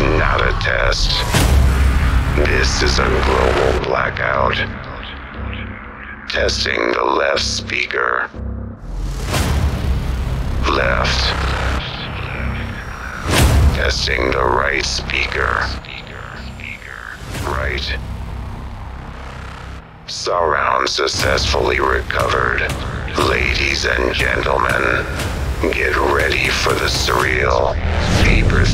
Not a test. This is a global blackout. Testing the left speaker. Left. Testing the right speaker. Right. Surround successfully recovered. Ladies and gentlemen, get ready for the surreal Papers